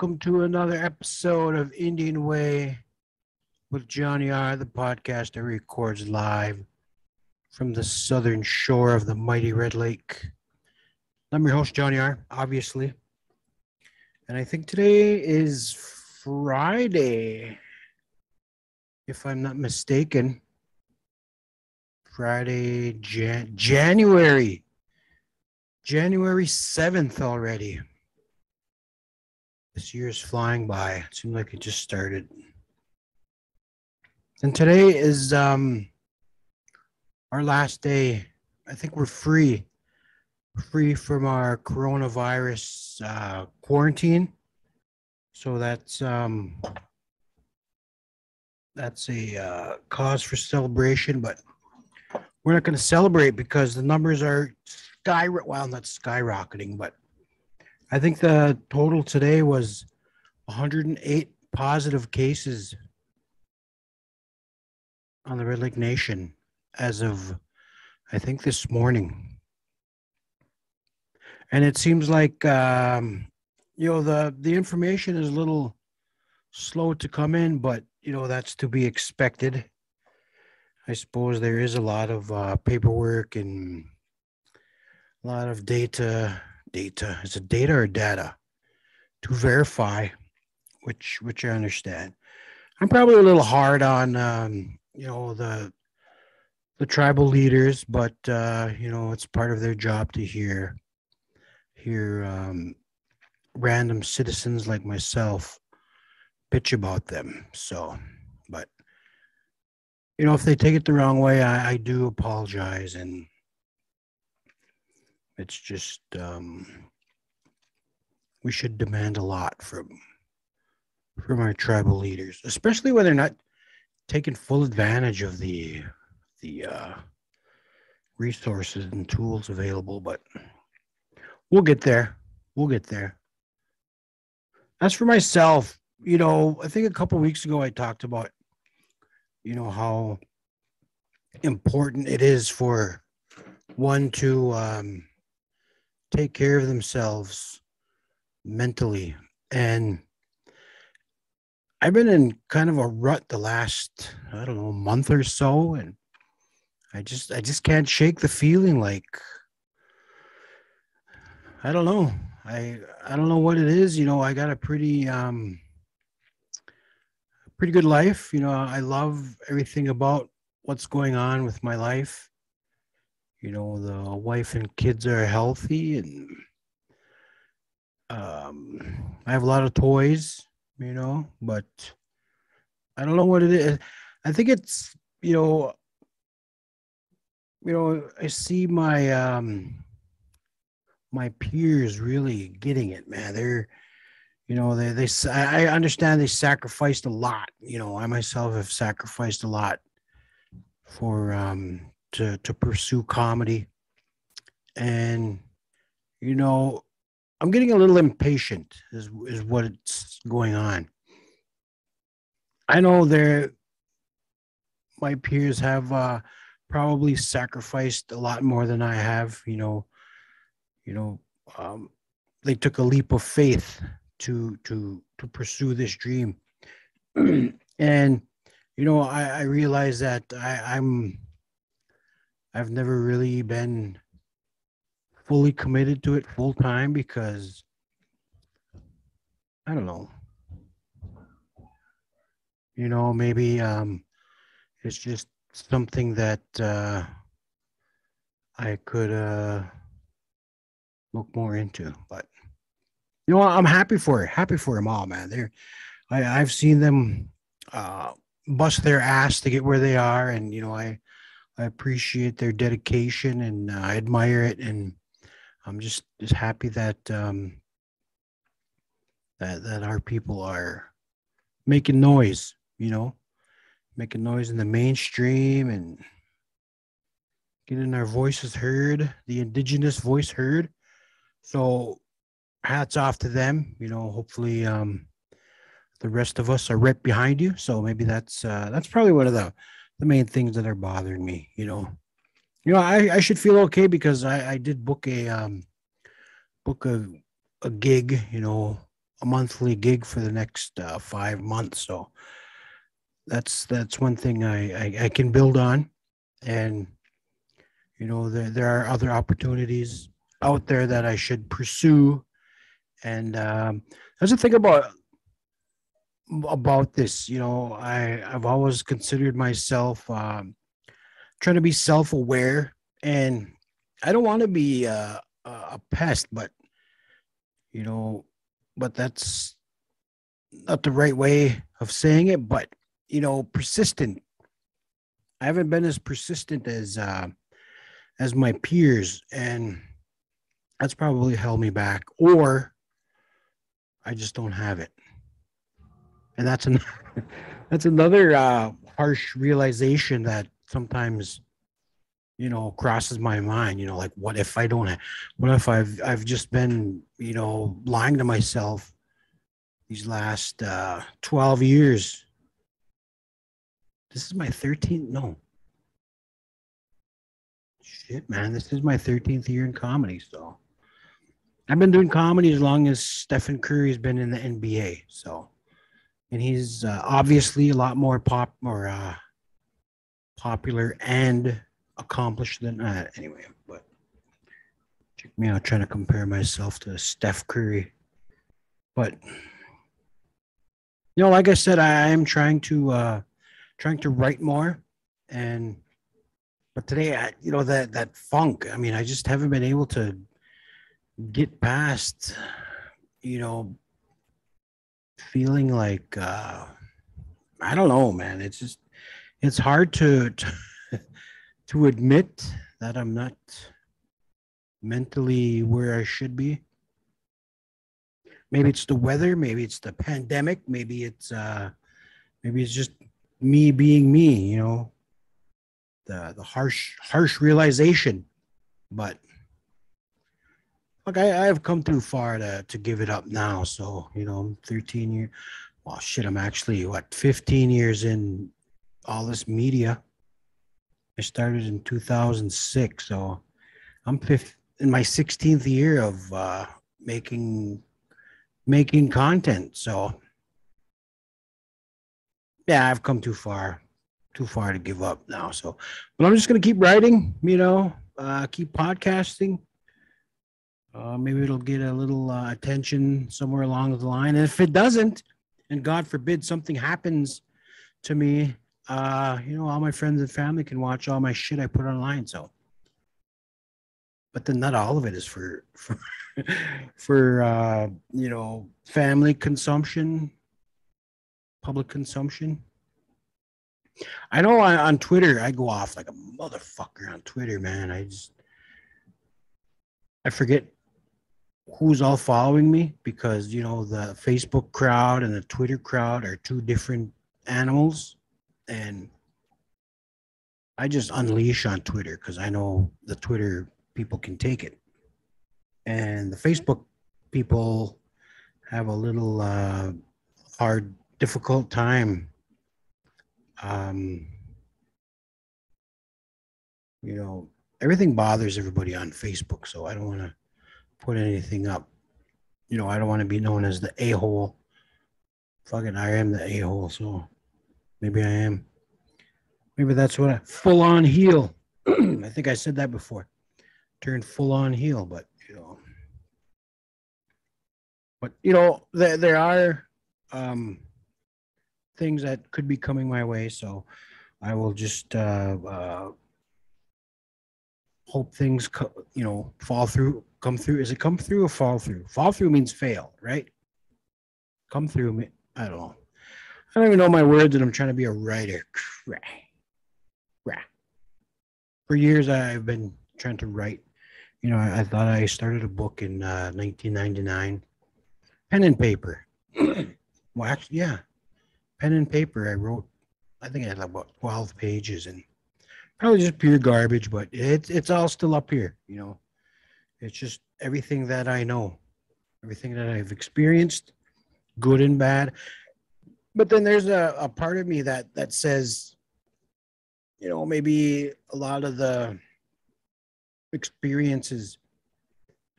welcome to another episode of Indian Way with Johnny R, the podcast that records live from the southern shore of the mighty Red Lake. I'm your host, Johnny R, obviously. And I think today is Friday, if I'm not mistaken. Friday, Jan- January. January 7th already. This year is flying by. It seemed like it just started. And today is um our last day. I think we're free. Free from our coronavirus uh, quarantine. So that's um that's a uh, cause for celebration, but we're not going to celebrate because the numbers are sky well not skyrocketing, but I think the total today was 108 positive cases on the Red Lake Nation as of, I think, this morning. And it seems like, um, you know, the, the information is a little slow to come in, but, you know, that's to be expected. I suppose there is a lot of uh, paperwork and a lot of data data. Is it data or data? To verify, which which I understand. I'm probably a little hard on um, you know the the tribal leaders, but uh, you know it's part of their job to hear hear um, random citizens like myself bitch about them. So, but you know if they take it the wrong way, I, I do apologize and it's just um, we should demand a lot from from our tribal leaders, especially when they're not taking full advantage of the the uh, resources and tools available. But we'll get there. We'll get there. As for myself, you know, I think a couple weeks ago I talked about, you know, how important it is for one to um, take care of themselves mentally. And I've been in kind of a rut the last, I don't know, month or so. And I just, I just can't shake the feeling like, I don't know. I, I don't know what it is. You know, I got a pretty, um, pretty good life. You know, I love everything about what's going on with my life you know the wife and kids are healthy and um, i have a lot of toys you know but i don't know what it is. I think it's you know you know i see my um my peers really getting it man. They're you know they they i understand they sacrificed a lot. You know i myself have sacrificed a lot for um to to pursue comedy, and you know, I'm getting a little impatient. Is is what's going on. I know there, my peers have uh, probably sacrificed a lot more than I have. You know, you know, um, they took a leap of faith to to to pursue this dream, and you know, I, I realize that I, I'm I've never really been fully committed to it full time because I don't know. You know, maybe um, it's just something that uh, I could uh, look more into. But you know, I'm happy for it. Happy for them all, man. They're I, I've seen them uh, bust their ass to get where they are, and you know, I I appreciate their dedication and uh, I admire it, and I'm just just happy that um, that that our people are making noise. You know, making noise in the mainstream and getting our voices heard, the indigenous voice heard. So, hats off to them. You know, hopefully, um, the rest of us are right behind you. So maybe that's uh, that's probably one of the the main things that are bothering me, you know. You know, I, I should feel okay because I, I did book a um book a a gig, you know, a monthly gig for the next uh, five months. So that's that's one thing I, I, I can build on, and you know there there are other opportunities out there that I should pursue, and um, that's the thing about about this. You know, I I've always considered myself um, trying to be self aware, and I don't want to be uh, a pest, but you know, but that's not the right way of saying it. But you know, persistent. I haven't been as persistent as uh, as my peers, and that's probably held me back. Or I just don't have it, and that's an that's another uh, harsh realization that sometimes you know crosses my mind you know like what if i don't what if i've i've just been you know lying to myself these last uh 12 years. This is my 13th no. Shit man this is my 13th year in comedy so. I've been doing comedy as long as stephen curry's been in the nba so and he's uh, obviously a lot more pop more uh popular and accomplished than uh, anyway. But check me out trying to compare myself to Steph Curry. But you know, like I said, I am trying to uh trying to write more and but today I, you know that that funk i mean i just haven't been able to get past you know feeling like uh i don't know man it's just it's hard to, to to admit that I'm not mentally where I should be. Maybe it's the weather, maybe it's the pandemic, maybe it's uh maybe it's just me being me, you know. The the harsh harsh realization. But I, I have come too far to to give it up now. So, you know, I'm 13 years. Well shit, I'm actually what 15 years in all this media I started in 2006, so I'm fifth in my 16th year of uh, making making content. So yeah, I've come too far, too far to give up now. So, but I'm just gonna keep writing. You know, uh, keep podcasting. Uh, maybe it'll get a little uh, attention somewhere along the line. And if it doesn't, and God forbid something happens to me uh, you know, all my friends and family can watch all my shit I put online. So, but then not all of it is for for for uh, you know family consumption, public consumption. I know on, on Twitter I go off like a motherfucker on Twitter, man. I just I forget who's all following me because you know the Facebook crowd and the Twitter crowd are two different animals and I just unleash on Twitter because I know the Twitter people can take it, and the Facebook people have a little uh, hard, difficult time. Um, you know, everything bothers everybody on Facebook, so I don't want to put anything up. You know, I don't want to be known as the a hole. Fucking, I am the a hole, so Maybe I am. Maybe that's what I full on heel. I think I said that before. Turned full on heel, but you know. But you know, there there are um things that could be coming my way, so I will just uh, uh hope things co- you know fall through come through is it come through or fall through fall through means fail right come through i don't know I don't even know my words, and I'm trying to be a writer. For years, I've been trying to write. You know, I, I thought I started a book in uh, 1999, pen and paper. well, actually, yeah, pen and paper. I wrote. I think I had about 12 pages, and probably just pure garbage. But it's it's all still up here. You know, it's just everything that I know, everything that I've experienced, good and bad but then there's a, a part of me that that says you know maybe a lot of the experiences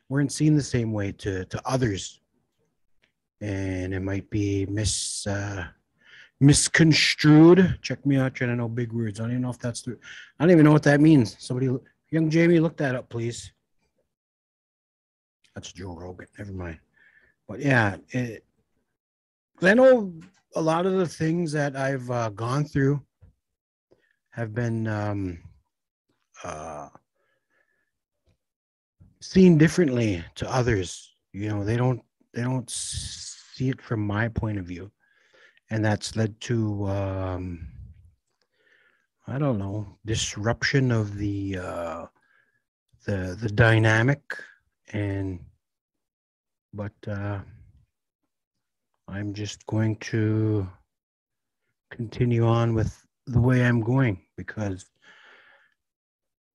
weren't seen the same way to to others and it might be mis uh, misconstrued. Check me out, trying to know big words. I don't even know if that's the. I don't even know what that means. Somebody, young Jamie, look that up, please. That's Joe Rogan. Never mind. But yeah, it, I know a lot of the things that I've uh, gone through have been um, uh, seen differently to others. You know, they don't they don't see it from my point of view, and that's led to um, I don't know disruption of the uh, the the dynamic and but uh, I'm just going to continue on with the way I'm going because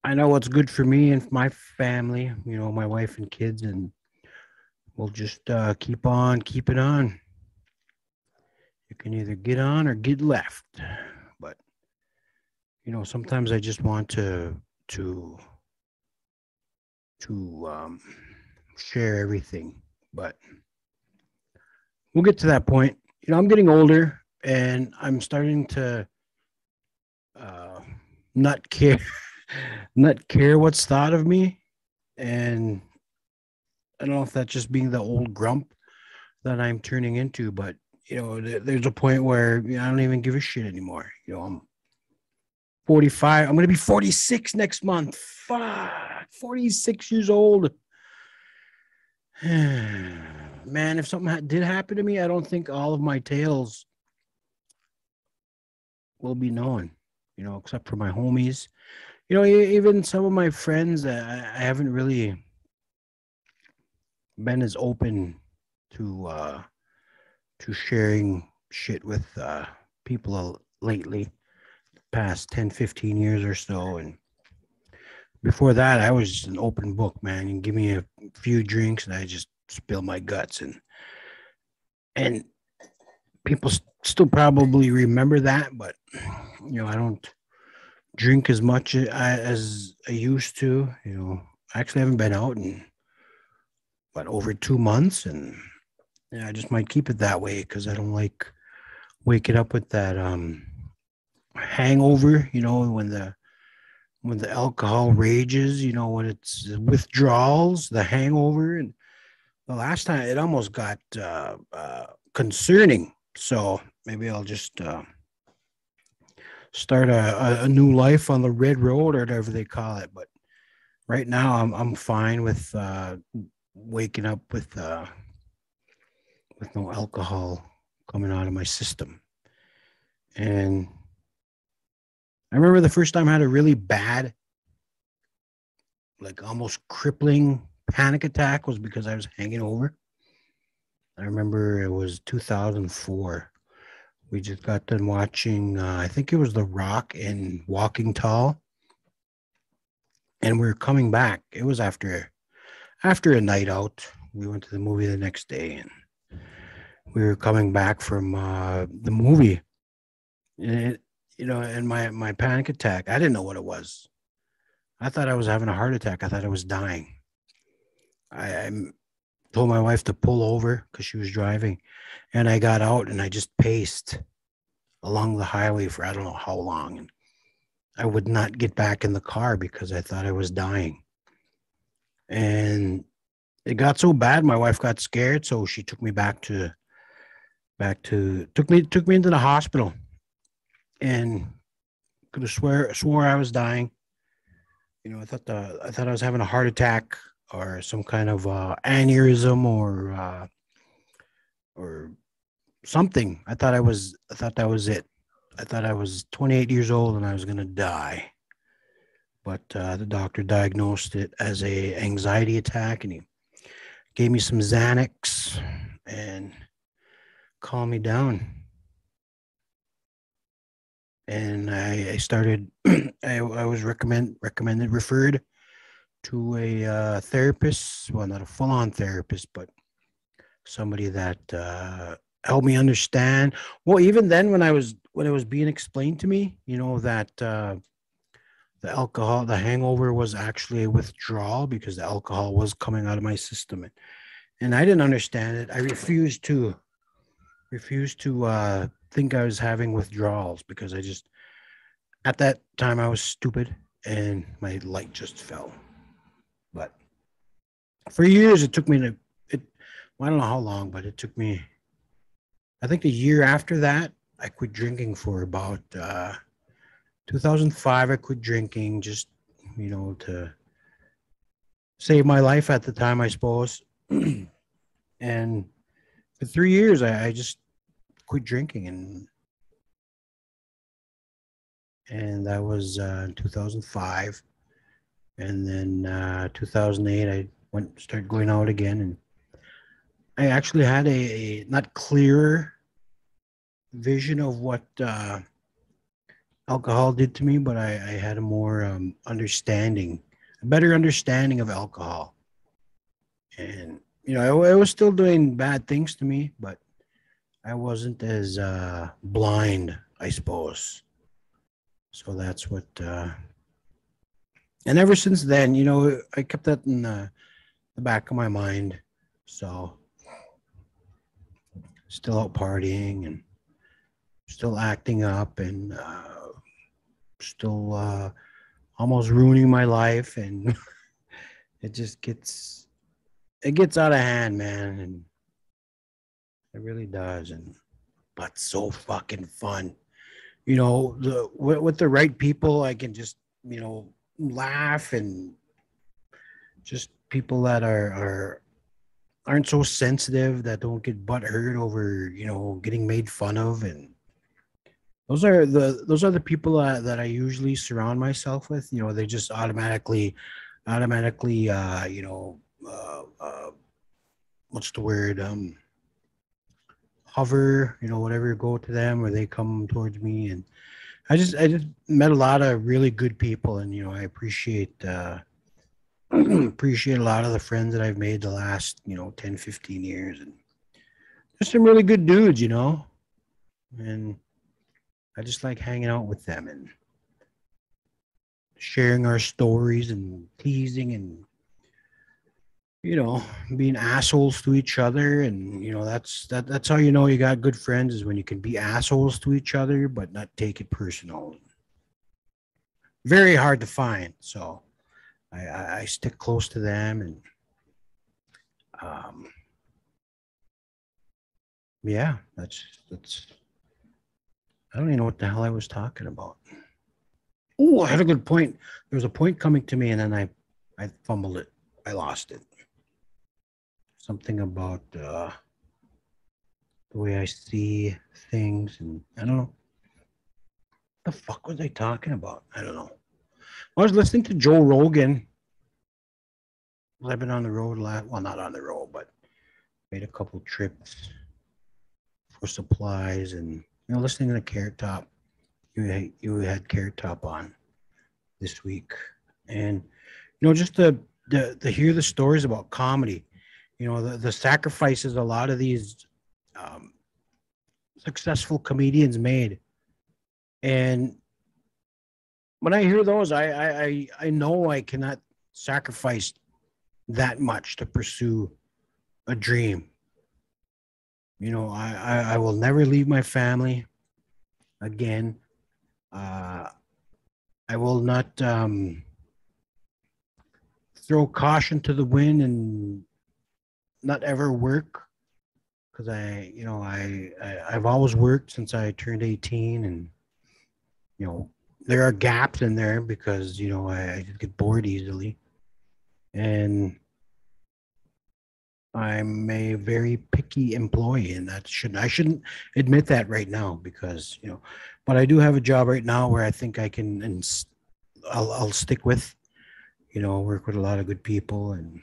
I know what's good for me and my family, you know, my wife and kids, and we'll just uh, keep on keeping on. You can either get on or get left, but you know, sometimes I just want to to to um, share everything, but we'll get to that point. You know, I'm getting older and I'm starting to uh, not care, not care what's thought of me. And I don't know if that's just being the old grump that I'm turning into, but you know, th- there's a point where you know, I don't even give a shit anymore. You know, I'm 45. I'm going to be 46 next month. Fuck, 46 years old. Man, if something ha- did happen to me, I don't think all of my tales will be known, you know, except for my homies. You know, even some of my friends, I I haven't really been as open to uh to sharing shit with uh people lately past 10 15 years or so and before that i was just an open book man. And give me a few drinks and i just spill my guts. And and people s- still probably remember that but you know i don't drink as much as i used to you know. I actually haven't been out in what over two months? And yeah i just might keep it that way because i don't like waking up with that um hangover you know when the when the alcohol rages you know when it's withdrawals the hangover and the last time it almost got uh, uh concerning. So maybe i'll just uh start a, a, new life on the red road or whatever they call it. But right now i'm i'm fine with uh waking up with uh with no alcohol coming out of my system. And i remember the first time i had a really bad like almost crippling panic attack was because i was hanging over. I remember it was 2004 we just got done watching uh, i think it was the rock and walking tall. And we are coming back. It was after after a night out. We went to the movie the next day and we were coming back from uh, the movie. And it, you know and my my panic attack i didn't know what it was. I thought i was having a heart attack. I thought i was dying. I, I told my wife to pull over because she was driving and i got out and i just paced along the highway for i don't know how long and i would not get back in the car because i thought i was dying. And it got so bad my wife got scared so she took me back to back to took me took me into the hospital and could have swear swore I was dying. You know, I thought the I thought I was having a heart attack or some kind of uh, aneurysm or uh, or something. I thought I was I thought that was it. I thought I was 28 years old and I was gonna die. But uh, the doctor diagnosed it as a anxiety attack and he gave me some Xanax and calmed me down and I, I started I, I was recommend recommended referred to a uh, therapist well not a full-on therapist but somebody that uh, helped me understand well even then when I was when it was being explained to me you know that uh, the alcohol the hangover was actually a withdrawal because the alcohol was coming out of my system and, and I didn't understand it. I refused to refused to uh, think I was having withdrawals because I just at that time I was stupid and my light just fell. But for years it took me to it. Well, I don't know how long, but it took me. I think the year after that, I quit drinking for about uh, 2005. I quit drinking just you know to save my life at the time, I suppose. and for three years, I, I just quit drinking and and that was uh, in 2005 and then uh, 2008 i went started going out again and i actually had a, a not clear vision of what uh, alcohol did to me but i, I had a more um, understanding a better understanding of alcohol. And you know I, it was still doing bad things to me but i wasn't as uh, blind i suppose so that's what, uh, and ever since then, you know, I kept that in the, the back of my mind. So still out partying and still acting up and uh, still uh, almost ruining my life. And it just gets, it gets out of hand, man. And it really does. And, but so fucking fun you know, the with, with the right people, I can just you know laugh and just people that are are aren't so sensitive that don't get butt hurt over you know getting made fun of and those are the those are the people that, that I usually surround myself with. You know, they just automatically automatically uh, you know uh, uh, what's the word um hover, you know, whatever, go to them or they come towards me. And I just, I just met a lot of really good people. And, you know, I appreciate, uh, appreciate a lot of the friends that I've made the last, you know, 10, 15 years. And there's some really good dudes, you know, and I just like hanging out with them and sharing our stories and teasing and you know, being assholes to each other, and you know that's that that's how you know you got good friends is when you can be assholes to each other but not take it personal. Very hard to find, so I, I, I stick close to them, and um, yeah, that's that's. I don't even know what the hell I was talking about. Oh, I had a good point. There was a point coming to me, and then I, I fumbled it. I lost it something about uh, the way I see things, and I don't know. the fuck was I talking about? I don't know. I was listening to Joe Rogan. I've been on the road lot. Well, not on the road, but made a couple trips for supplies and you know listening to Carrot Top. You had, you had Carrot Top on this week, and you know just to to hear the stories about comedy you know the, the sacrifices a lot of these um, successful comedians made. And when i hear those I, I i know i cannot sacrifice that much to pursue a dream. You know i i, I will never leave my family again. Uh i will not um throw caution to the wind and not ever work because I, you know, I, I have always worked since I turned 18, and you know, there are gaps in there because you know I, I get bored easily, and I'm a very picky employee, and that shouldn't I shouldn't admit that right now because you know, but I do have a job right now where I think I can and I'll I'll stick with, you know, work with a lot of good people and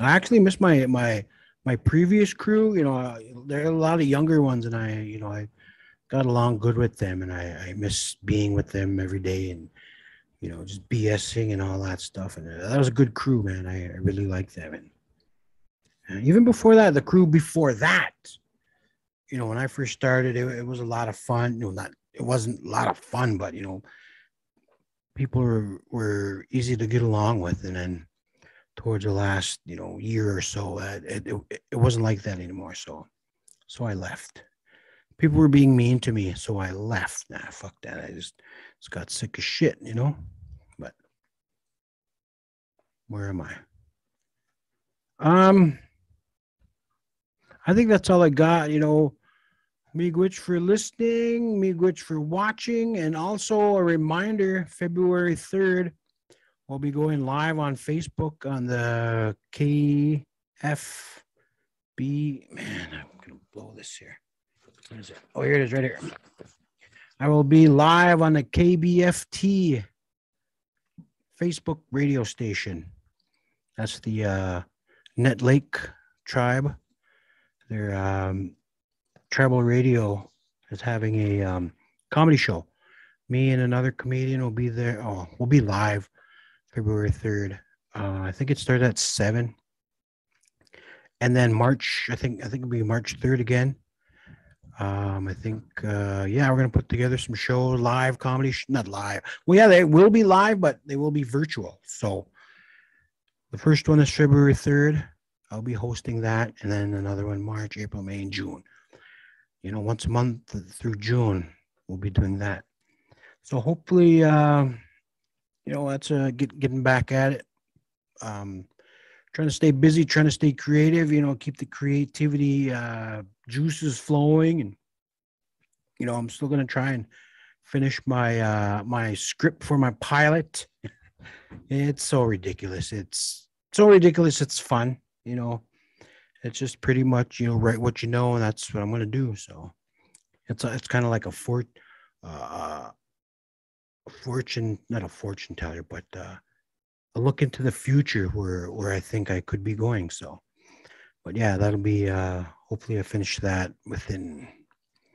I actually miss my my my previous crew. You know, uh, there are a lot of younger ones, and I, you know, I got along good with them, and I, I miss being with them every day, and you know, just BSing and all that stuff. And uh, that was a good crew, man. I, I really liked them, and, and even before that, the crew before that, you know, when I first started, it, it was a lot of fun. Know, not it wasn't a lot of fun, but you know, people were were easy to get along with, and then towards the last you know year or so. Uh, it, it, it wasn't like that anymore. So so I left. People were being mean to me, so I left. Nah, fuck that. I just just got sick of shit, you know. But where am I? Um, I think that's all I got. You know, Miigwech for listening, Miigwech for watching, and also a reminder: February third, we'll be going live on Facebook on the KFB. Man, I'm gonna blow this here. It? Oh, here it is, right here. I will be live on the KBFT Facebook radio station. That's the uh, Nett Lake tribe. Their um, tribal radio is having a um, comedy show. Me and another comedian will be there. Oh, we'll be live February 3rd. Uh, I think it started at 7. And then March, I think I think it'll be March 3rd again. Um, I think uh, yeah, we're gonna put together some show live comedy, sh- not live. Well, yeah, they will be live, but they will be virtual. So the first one is February 3rd. I'll be hosting that, and then another one March, April, May, and June. You know, once a month through June, we'll be doing that. So hopefully, uh, you know, that's uh, get, getting back at it. Um, trying to stay busy, trying to stay creative. You know, keep the creativity uh, juices flowing, and you know, I'm still gonna try and finish my uh, my script for my pilot. it's so ridiculous. It's so ridiculous. It's fun you know, it's just pretty much you know write what you know, and that's what I'm gonna do. So it's it's kind of like a fort, uh, fortune, not a fortune teller, but uh, a look into the future where where I think I could be going. So, but yeah, that'll be uh, hopefully I finish that within.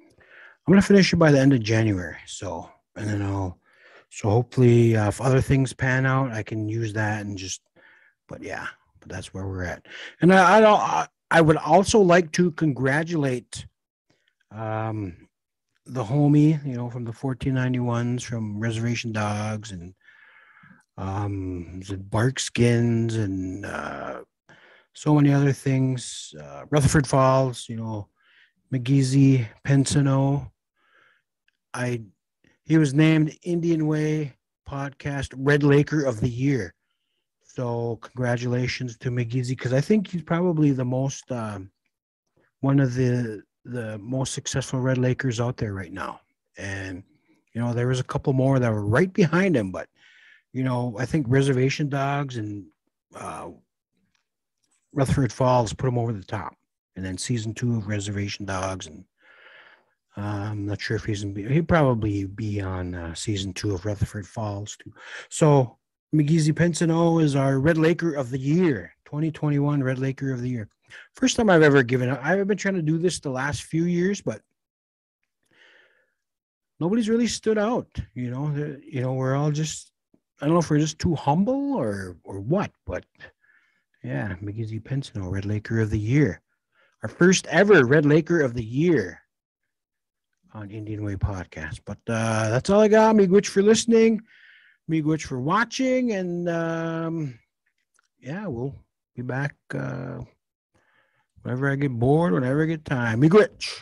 I'm gonna finish it by the end of January. So and then I'll. So hopefully, uh, if other things pan out, I can use that and just. But yeah, but that's where we're at. And I, I don't. I would also like to congratulate um, the homie, you know, from the 1491s, from Reservation Dogs, and um, Barkskins, and uh, so many other things. Uh, Rutherford Falls, you know, Migizi, Pensoneau. I he was named Indian Way Podcast Red Laker of the Year. So congratulations to Migizi because I think he's probably the most um, one of the the most successful Red Lakers out there right now. And you know there was a couple more that were right behind him, but you know I think Reservation Dogs and uh, Rutherford Falls put him over the top. And then season two of Reservation Dogs and uh, I'm not sure if he's in. He'd probably be on uh, season two of Rutherford Falls too. So Migizi Pensoneau is our Red Laker of the Year, 2021 Red Laker of the Year. First time I've ever given it. I've been trying to do this the last few years, but nobody's really stood out. You know, you know, we're all just I don't know if we're just too humble or or what, but yeah, Migizi Pensoneau, Red Laker of the Year. Our first ever Red Laker of the Year on Indian Way Podcast. But uh, that's all I got. Miigwech for listening. Miigwech for watching. And um, yeah, we'll be back uh, whenever I get bored, whenever I get time. Miigwech.